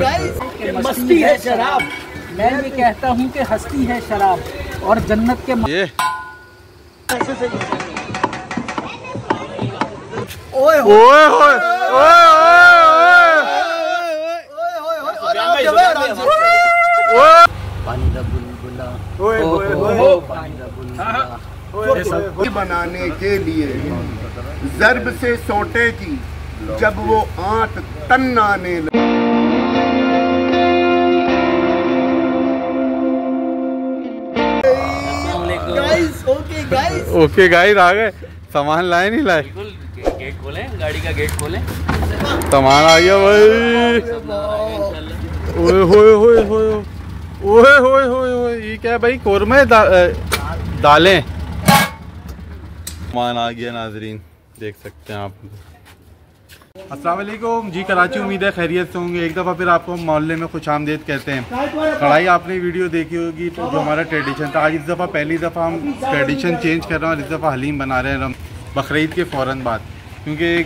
कि मस्ती है शराब। मैं ये कहता हूँ कि हस्ती है शराब और जन्नत के ये। ओए ओए होए ओए ओए सब्ज़ी बनाने के लिए जर्ब से सोटे की जब वो आंट तन आने लगी। ओके गाइस आ गए। सामान लाए नहीं लाए? गेट खोले गाड़ी का गेट खोले। सामान आ गया भाई। ओए होए होए होए ओए होए होए होए ये क्या है भाई? कोरमे दा, दालें। सामान आ गया नाजरीन देख सकते हैं आप। वालेकुम जी, कराची उम्मीद है खैरियत से होंगे। एक दफ़ा फिर आपको हम मोहल्ले में खुश आमदेद कहते हैं। कढ़ाई आपने वीडियो देखी होगी तो जो हमारा ट्रेडिशन था, आज इस दफ़ा पहली दफ़ा हम ट्रेडिशन चेंज कर रहे हैं और इस दफ़ा हलीम बना रहे हैं। बकरीद के फ़ौर बाद, क्योंकि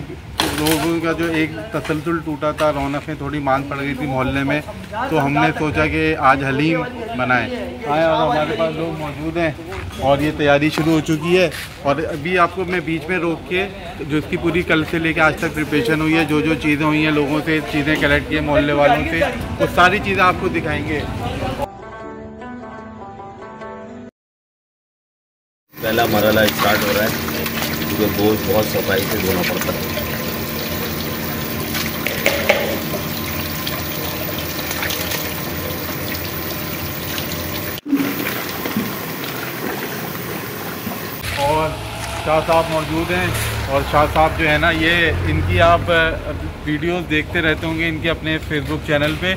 लोगों का जो एक तसलसल टूटा था, रौनकें थोड़ी मांग पड़ गई थी मोहल्ले में तो हमने सोचा कि आज हलीम बनाएँ। आए और हमारे पास लोग मौजूद हैं और ये तैयारी शुरू हो चुकी है और अभी आपको मैं बीच में रोक के जो इसकी पूरी कल से लेकर आज तक प्रिपरेशन हुई है जो जो चीज़ें हुई हैं लोगों से, चीज़ें कलेक्ट की हैं मोहल्ले वालों से, वो तो सारी चीज़ें आपको दिखाएँगे। पहला मरला स्टार्ट हो रहा है, क्योंकि गोश्त बहुत सफ़ाई से धोना पड़ता है और शाह साहब मौजूद हैं और शाह साहब जो है ना ये इनकी आप वीडियोस देखते रहते होंगे इनके अपने फेसबुक चैनल पे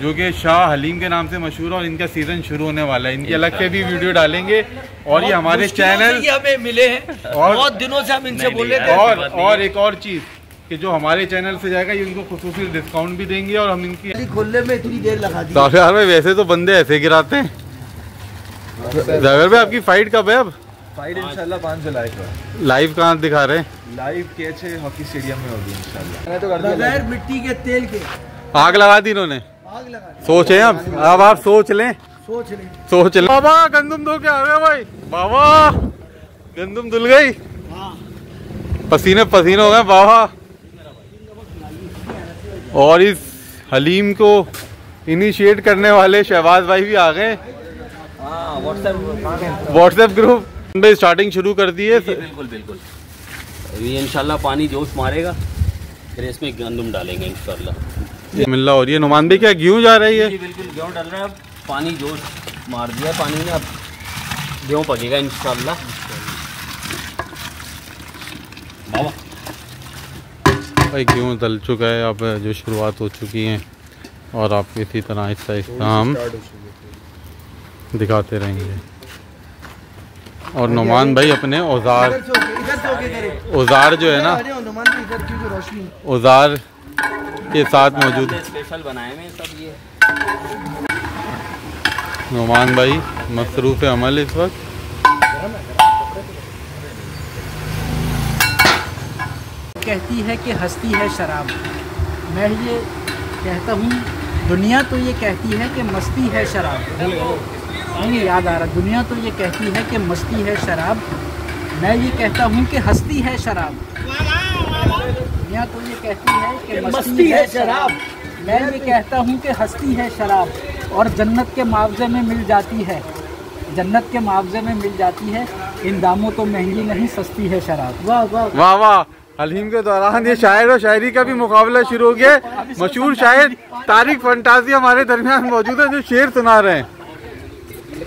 जो कि शाह हलीम के नाम से मशहूर है और इनका सीज़न शुरू होने वाला है। इनकी अलग से भी वीडियो डालेंगे और ये हमारे चैनल हमें मिले हैं। और- बहुत दिनों से हम इनसे बोले थे और और एक और चीज़ कि जो हमारे चैनल से जाएगा ये उनको खसूसी डिस्काउंट भी देंगे और हम इनकी खोलने में इतनी देर लगा दी। यार वैसे तो बंदे ऐसे गिराते हैं। जावेर भाई आपकी फाइट कब है अब? फाइट इंशाल्लाह पाँच जुलाई को लाइव कहाँ दिखा रहे हैं? लाइव कैच है हॉकी स्टेडियम में होगी इंशाल्लाह। मैंने तो बगैर मिट्टी के तेल के। आग लगा दी इन्होंने। आग लगा दी। सोचे अब अब आप? सोच लें। सोच ले। सोच ले। बाबा गंदम धो के आ गए भाई। बाबा गंदम धुल गई। पसीने पसीने हो गए बाबा। और इस हलीम को इनिशिएट करने वाले शहबाज भाई भी आ गए। हाँ व्हाट्सएप व्हाट्सएप ग्रुप में स्टार्टिंग शुरू कर दी है। बिल्कुल बिल्कुल। अभी इंशाल्लाह पानी जोश मारेगा फिर इसमें गंदम डालेंगे इंशाल्लाह। मिल्ला हो रही है। नुमान भाई क्या गेहूँ जा रही है? बिल्कुल गेहूँ डाल रहे हैं। अब पानी जोश मार दिया पानी ने अब गेहूँ पकेगा इंशाल्लाह। बाबा। भाई गेहूँ दल चुका है अब जो शुरुआत हो चुकी है और आप इसी तरह आहिस्ता आहिस्ता हम दिखाते रहेंगे। और नुमान भाई अपने औज़ार औज़ार जो है ना अरे हनुमान जी इधर की औज़ार के साथ मौजूद स्पेशल बनाए हुए सब ये। नुमान भाई मसरूफ़ अमल इस वक्त। कहती है कि हस्ती है शराब। मैं ये कहता हूँ दुनिया तो ये कहती है कि मस्ती है शराब। नहीं याद आ रहा दुनिया तो ये कहती है कि मस्ती है शराब। मैं ये कहता हूँ कि हस्ती है शराब। दुनिया तो ये कहती है कि मस्ती है शराब। मैं ये कहता हूँ कि हस्ती है शराब और जन्नत के मुआवजे में मिल जाती है। जन्नत के मुआवजे में मिल जाती है। इन दामों तो महँगी नहीं सस्ती है शराब। वाह वाह। वाह वाह। हलीम के दौरान ये शायर और शायरी का भी मुकाबला शुरू हो गया। मशहूर शायर तारिक फंटाजी हमारे दरमियान मौजूद है जो शेर सुना रहे हैं।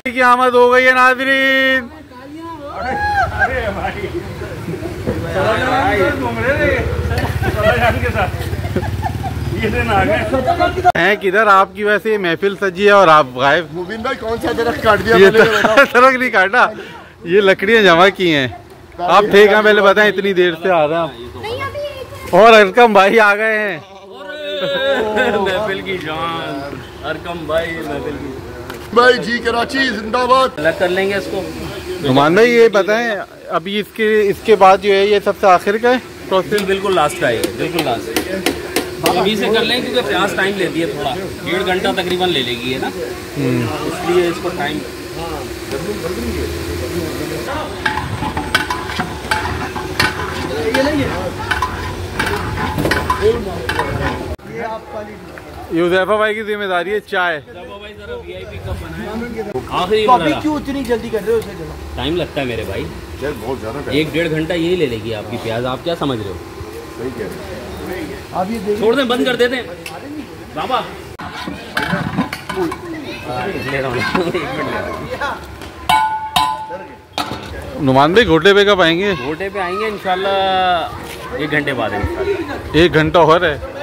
की आमद हो गई है नाजरीन। हैं किधर? आपकी वैसे ये महफिल सजी है और आप गायब। मुबीन भाई कौन सा दरख्त काट दिया? ये बताओ। तरक नहीं काटा। ये लकड़ियाँ जमा की हैं। आप थे कहाँ पहले बताएँ इतनी देर से आ रहे हैं और अरकम भाई आ गए हैं। महफिल की जान अरकम भाई महफिल की। भाई जी कराची जिंदाबाद। अलग कर लेंगे इसको। नुमान भाई ये बताएँ अभी इसके इसके बाद जो है ये सबसे आखिर का है? प्रोसेस बिल्कुल बिल्कुल लास्ट का है बिल्कुल लास्ट अभी से कर लें क्योंकि प्याज टाइम लेती है थोड़ा। डेढ़ घंटा तकरीबन ले लेगी है ना? इसलिए इसको टाइम यूजैफा भाई की ज़िम्मेदारी है चाय। भाई जरा वीआईपी कब बनाए? आखिरी क्यों इतनी जल्दी कर रहे हो उसे टाइम लगता है मेरे भाई। यार बहुत ज़्यादा एक डेढ़ घंटा यही ले लेगी आपकी प्याज। आप क्या समझ रहे हो? सही कह रहे हैं। आप ये छोड़ दें बंद कर देते हैं। बाबा। ले रहा हूँ एक मिनट ले रहा नुमान भाई घोटे पे कब आएँगे? घोटे पे आएँगे इंशाल्लाह एक घंटे बाद इंशाल्लाह। एक घंटा और है।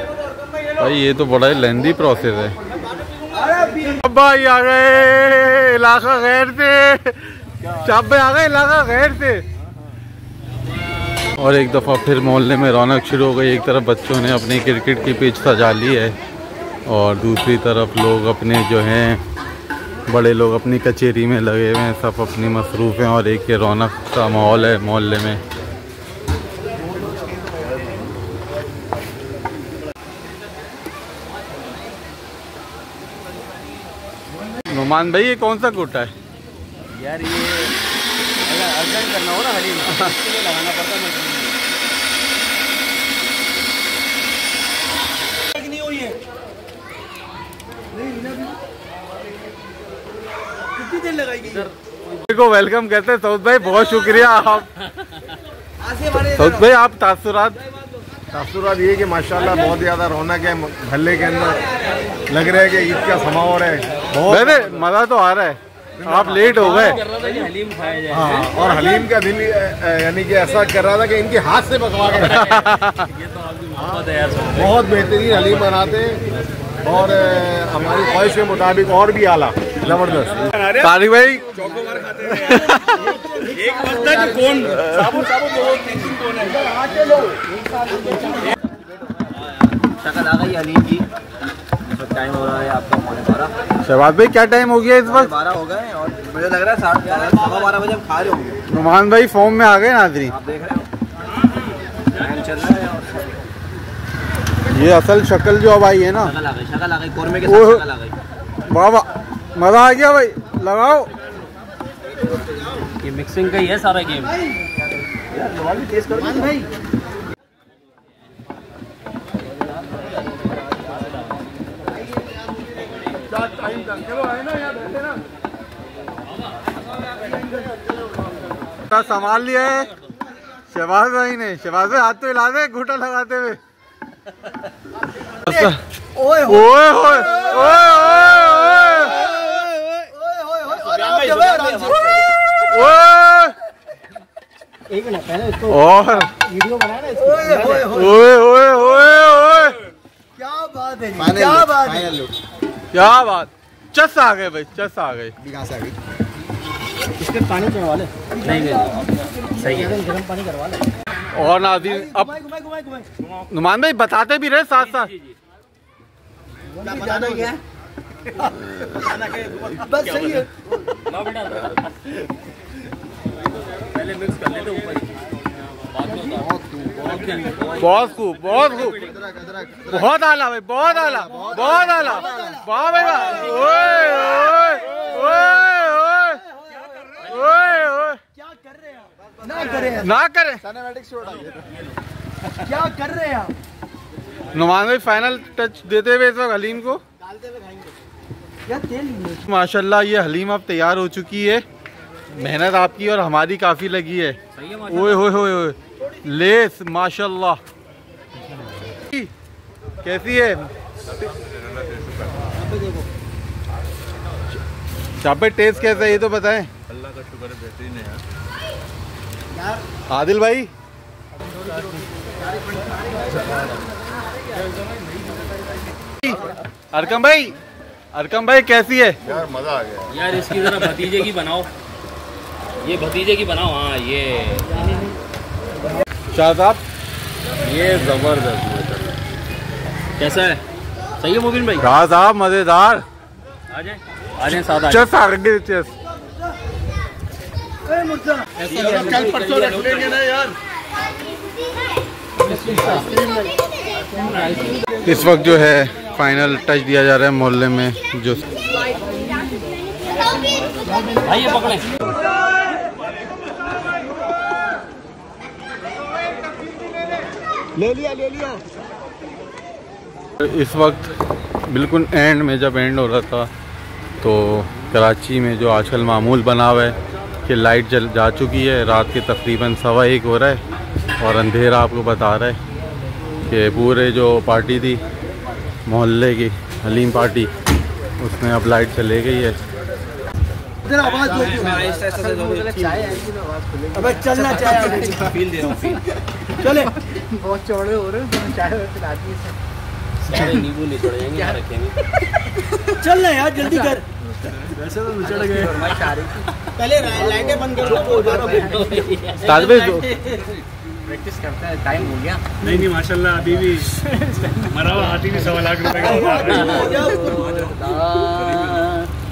भाई, ये तो बड़ा ही लेंदी प्रोसेस है। अब भाई आ गए, इलाका गैर से शाब आ गए, इलाका गैर से और एक दफ़ा फिर मोहल्ले में रौनक शुरू हो गई। एक तरफ़ बच्चों ने अपनी क्रिकेट की पिच सजा ली है और दूसरी तरफ़ लोग अपने जो हैं, बड़े लोग अपनी कचेरी में लगे हुए हैं, सब अपनी मसरूफ़ हैं और एक ये रौनक का माहौल है मोहल्ले में। नुमान भाई ये कौन सा गुट है? यार ये अर्जेंट करना हो ना इसके लिए लगाना पड़ता है नहीं हुई है। कितनी देर लगाएगी को वेलकम कहते हैं सऊद भाई बहुत शुक्रिया आप। सऊद भाई आप तासुरात तासुरात ये कि माशाल्लाह बहुत ज़्यादा रौनक है मोहल्ले के अंदर लग रहा है कि ईद का समा हो। है वैसे मज़ा तो आ रहा है। आप लेट हो गए। कर रहा था कि हलीम खाया जाए हाँ और हलीम का दिल यानी कि ऐसा कर रहा था कि इनके हाथ से पकवा के खाएँ। ये तो आपकी मोहब्बत है यार सब बहुत बेहतरीन हलीम बनाते हैं। और हमारी ख्वाहिश के मुताबिक और भी आला। ज़बरदस्त। तारिक भाई। शक्ल आ गई अलीम जी टाइम हो रहा है आपका पौने बारह। शहबाज भाई क्या टाइम हो गया इस वक्त? बारह हो गए और मुझे लग रहा है साढ़े सवा बारह बजे हम खा रहे होंगे। नुमान भाई फॉर्म में आ गए नाजरी आप देख रहे हो? चल रहा है और ये असल शक्ल जो अब आई है ना। शक्ल आ गई शक्ल आ गई कौरमे के साथ शक्ल आ गई। वाह वाह मज़ा आ गया भाई लगाओ। ये मिक्सिंग का ही है सारा गेम भाई का संभाल लिया है शहबाज भाई ने शहबाज भाई हाथ तो हिला दे घुटा लगाते हुए ओए ओए ओए ओए ओए ओए एक मिनट पहले इसको और वीडियो बनाया ना इसको ओए ओए ओए ओए क्या बात है क्या बात है क्या बात चस आ गए भाई चस आ गए। इसके पानी चढ़वा ले। नहीं नहीं सही है। गर्म पानी करवा ले। और नादिन अब नुमान भाई बताते भी रहे साथ साथ। है बस सही है। पहले मिक्स कर लेते ऊपर। बहुत खूब बहुत खूब। बहुत आला भाई बहुत आला बहुत आला। वाह भाई वाह। ओए ओए ओए ओए। ओए ओए। क्या कर। रहे हैं आप ना करें ना करे क्या कर रहे हैं आप? नुमान भाई फाइनल टच देते हुए इस वक्त हलीम को। क्या तेल नहीं माशाल्लाह ये हलीम अब तैयार हो चुकी है। मेहनत आपकी और हमारी काफ़ी लगी है। है ओए होए होए होए लेस माशाल्लाह। कैसी है? चापे टेस्ट कैसा है ये तो बताएँ। अल्लाह का शुक्र है बेहतरीन है यार। आदिल भाई? अरकम भाई अरकम भाई कैसी है? यार मज़ा आ गया। यार इसकी जरा भतीजे की बनाओ। ये भतीजे की बनाओ हाँ ये। शाह साहब ये ज़बरदस्त कैसा है? सही है मुबिन भाई? शाह साहब मज़ेदार। आ जाए आ जाए जाए। चेस कल परसों रख लेंगे ना यार। इस वक्त जो है फाइनल टच दिया जा रहा है मोहल्ले में जो भाई ये पकड़े। इस वक्त बिल्कुल एंड में जब एंड हो रहा था तो कराची में जो आजकल मामूल बना हुआ है कि लाइट जल जा चुकी है, रात के तकरीबन सवा एक हो रहा है और अंधेरा आपको बता रहा है कि पूरे जो पार्टी थी, मोहल्ले की हलीम पार्टी उसमें अब लाइट चले गई है। अबे चलना चाहे फील दे रहा हूँ फील। चले। बहुत चौड़े हो रहे हैं चाय पिलाती है। सारे नींबू नहीं छोड़ जाएँगे यहाँ रखेंगे चल ना यार जल्दी कर। वैसे तो चढ़ गए। पहले लाइटें बंद कर ताज भाई दो- प्रैक्टिस करते हैं टाइम हो गया। नहीं नहीं माशाल्लाह अभी भी मरा हुआ हाथी भी सवा लाख रुपए का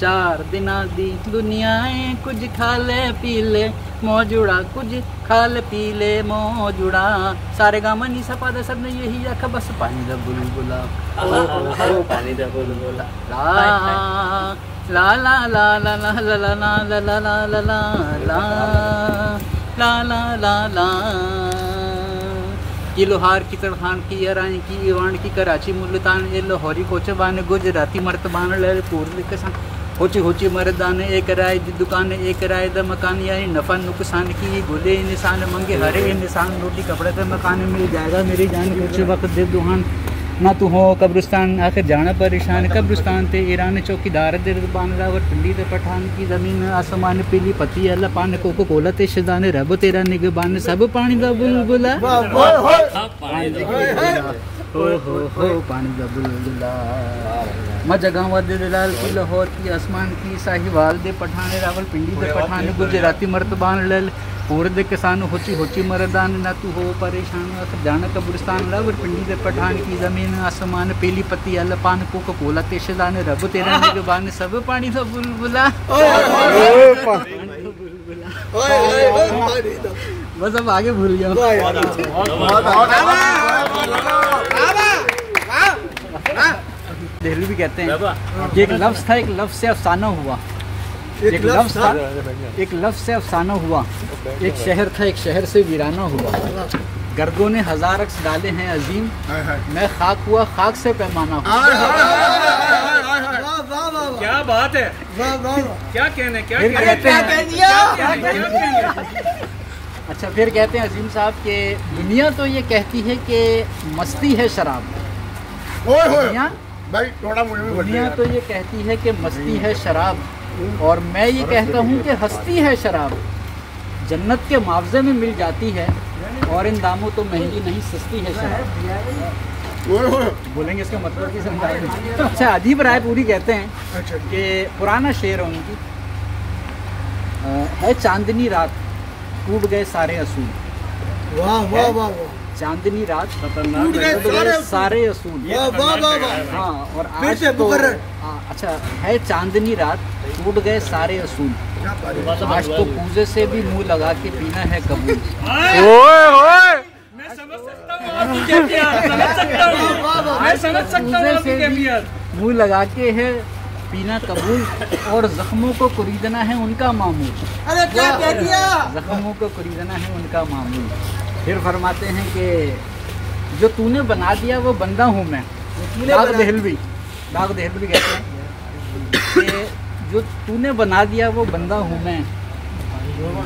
चार दिन दी दुनिया कुछ खा ले पी ले मौजूड़ा कुछ खा ले पी ले मौजूड़ा सारे गामा नहीं सपा दे सबने यही आखा बस पानी का बुलबुला पानी का बुलबुला ला ला ला ला ला ला ला ला ला ला ला ला ला ला ला ला ला ये लोहार की तरखान की अराई की इवान की, कराची, मुल्तान, ये लाहौरी, कोचबान, गुजराती, मर्तबान, लल पूर्व कसान होची होची, मर्दान, एक राय दी दुकान, एक राय द मकान, यानी नफा, नुकसान की, गोले, निशान, मंगे, हरे, निशान, रोटी, कपड़े द मकान, मिल जाएगा, मेरी जान कुछ वक्त दे दुहान। ना तू हो, कब्रिस्तान, आखिर जाना परेशान कब्रिस्तान ते ईरान चौकीदार दे बान रावर पिंडी ते पठान की ज़मीन, आसमान पीली, पति अल्लाह पान कोको कोला ते शदान रब तेरा निगबान, सब पानी दा बुलबुला। हो हो हो पानी दा बुलबुला मज़ा गाँव दे लाल की, लाहौर आसमान की, साहिवाल दे पठान, रावल पिंडी दे पठान, गुजराती मर्तबान लल पूरे दे किसान होची होची मर्दान ना तू हो परेशान आखिर जाना कब्रिस्तान रावल पिंडी दे पठान की ज़मीन आसमान पीली पत्ती अल पान कोको कोला ते शदान रब तेरा निगबान सब पानी दा बुलबुला बस अब आगे भूल गया दिल्ली भी कहते हैं एक लफ्ज था एक लफ्ज से अफसाना हुआ एक लफ्ज था एक लफ्ज से अफसाना हुआ। एक शहर था एक शहर से वीराना हुआ। गर्दों ने हज़ार अक्स डाले हैं अजीम। मैं खाक हुआ खाक से पैमाना हुआ। क्या बात है? क्या कहने क्या फिर कहते हैं अच्छा फिर कहते हैं अजीम साहब के दुनिया तो ये कहती है कि मस्ती है शराब। दुनिया भाई थोड़ा मुझे दुनिया तो ये कहती है कि मस्ती है शराब। और मैं ये कहता हूँ कि हस्ती है शराब। जन्नत के मुआवजे में मिल जाती है और इन दामों तो महँगी नहीं सस्ती है शराब। बोलेंगे इसका मतलब? की समझाएँगे अच्छा अजीब राय पूरी कहते हैं कि पुराना शेर है उनकी। है चांदनी रात टूट गए सारे असूल। वाह वाह वाह वाह। चांदनी रात टूट गए सारे असूल। वाह वाह वाह हाँ और आज तो अच्छा है चांदनी रात टूट गए सारे असूल। आज तो पूजे से भी मुँह लगा के पीना है कबूल। ओए ओए। मैं समझ सकता हूँ आपकी कैफियत समझ सकता हूँ। मैं समझ सकता हूँ आपकी कैफियत। मुँह लगा के है पीना कबूल और जख्मों को कुरीदना है उनका मामूल। अरे क्या कह दिया? जख्मों को कुरीदना है उनका मामूल। फिर फरमाते हैं कि जो तूने बना दिया वो बंदा हूँ मैं। दाग दहलवी दाग दहलवी कहते हैं। कि जो तूने बना दिया वो बंदा हूँ मैं।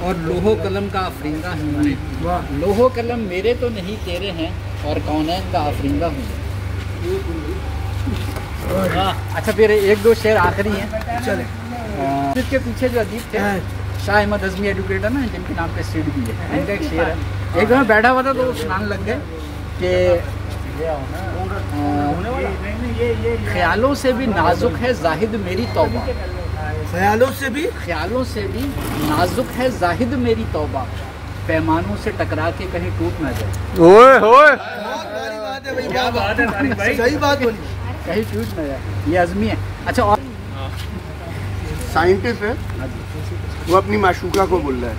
और लोहो कलम का अफरींदा हूँ मैं। लोहो कलम मेरे तो नहीं तेरे हैं और कौनैन का अफरींदा हूँ अच्छा फिर एक दो शेर आखिरी हैं। चले। इसके पीछे जो अदीब थे शाह अहमद अजमी एडुकेटर ना जिनके नाम पे सीट भी है। इनका एक शेर है। एक दफ़ा बैठा हुआ था तो सुनाने लग गए कि ख्यालों से भी नाजुक है जाहिद मेरी तौबा। ख्यालों से भी? ख्यालों से भी नाजुक है जाहिद मेरी तौबा। पैमानों से टकरा के कहीं टूट ना जाए। ओए ओए। बहुत बात है क्या बात है सही बात बोली। कहीं टूट ना जाए। ये अजमी है। अच्छा और? साइंटिस्ट है। वो अपनी माशूका को बोल रहा है।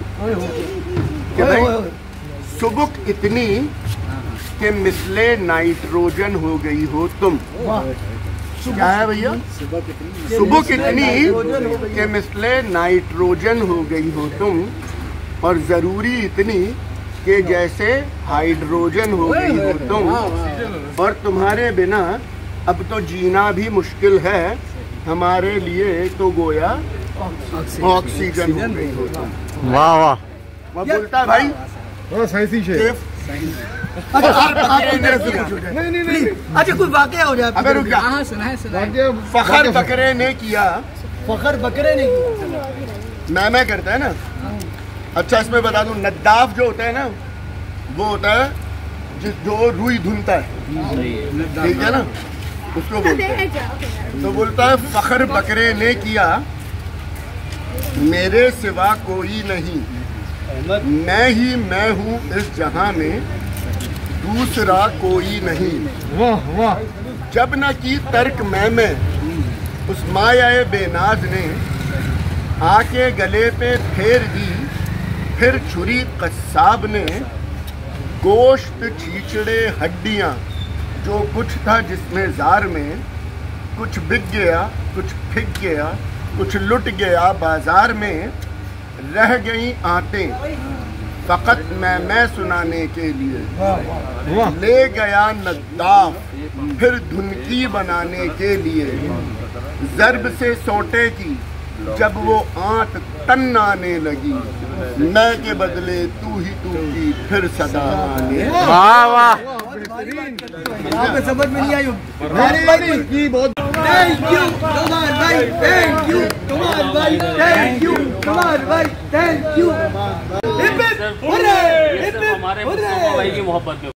सुबुक इतनी कि मिसले नाइट्रोजन हो गई हो तुम। क्या है भैया? सुबह कितनी? कि मिसले नाइट्रोजन हो गई हो तुम और ज़रूरी इतनी कि जैसे हाइड्रोजन हो गई हो तुम और तुम्हारे बिना अब तो जीना भी मुश्किल है। हमारे लिए तो गोया ऑक्सीजन हो गई हो तुम। वाह वाह। बोलता भाई ऐसी अच्छा कोई वाकया हो जाए अबे रुक जा। हाँ सुनाए सुनाए वाक्य फखर बकरे ने किया। फखर बकरे ने किया। मैं मैं करता है ना? अच्छा इसमें बता दूँ नद्दाफ जो होता है ना वो होता है जिस जो रुई धुनता है। ठीक है ना? उसको बोलते हैं। तो बोलता है फखर बकरे ने किया मेरे सिवा कोई नहीं। मैं ही मैं हूँ इस जहाँ में दूसरा कोई नहीं। वाह वाह। जब न की तर्क मैं में। उस माया बेनाज ने आके गले पे फेर दी फिर छुरी कसाब ने गोश्त चीचड़े हड्डियाँ जो कुछ था जिसमें जार में कुछ बिक गया कुछ फिक गया कुछ लुट गया बाज़ार में रह गई आते। फकत मैं मैं सुनाने के लिए। ले गया नद्दाफ फिर धुनकी बनाने के लिए। जरब से सोटे की जब वो आंट तन आने लगी। मैं के बदले तू ही तू की फिर सदा आने वाह वाह। समझ में नहीं आई। नहीं नहीं you. Come thank you thank thank you Kumar भाई थैंक यू कुमार भाई थैंक यू सिर्फ़ हमारे भाई की मोहब्बत में।